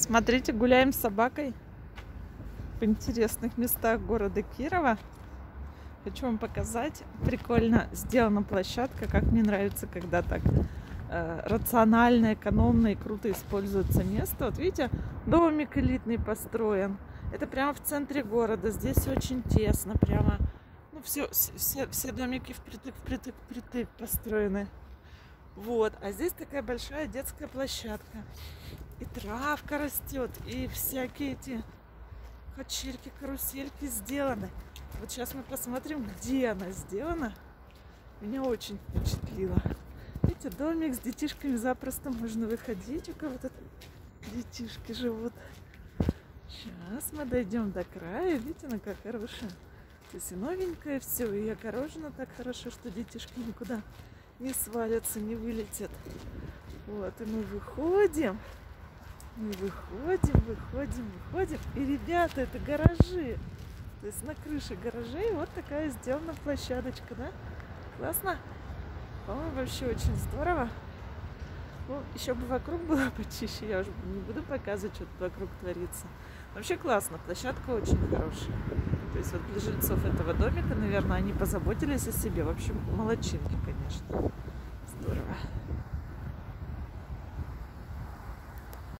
Смотрите, гуляем с собакой в интересных местах города Кирова. Хочу вам показать. Прикольно сделана площадка. Как мне нравится, когда так э, рационально, экономно и круто используется место. Вот видите, домик элитный построен. Это прямо в центре города. Здесь очень тесно. Прямо, ну, все, все, все домики впритык, впритык, впритык построены. Вот. А здесь такая большая детская площадка. И травка растет, и всякие эти качельки, карусельки сделаны. Вот сейчас мы посмотрим, где она сделана. Меня очень впечатлило. Видите, домик с детишками запросто можно выходить. У кого-то детишки живут. Сейчас мы дойдем до края. Видите, она как хорошая. То есть и новенькое все, и огорожено так хорошо, что детишки никуда не свалятся, не вылетят. Вот, и мы выходим. Мы выходим, выходим, выходим. И, ребята, это гаражи. То есть на крыше гаражей вот такая сделана площадочка, да? Классно? По-моему, вообще очень здорово. Ну, еще бы вокруг было почище, я уже не буду показывать, что тут вокруг творится. Вообще классно, площадка очень хорошая. То есть вот для жильцов этого домика, наверное, они позаботились о себе. В общем, молодчинки, конечно.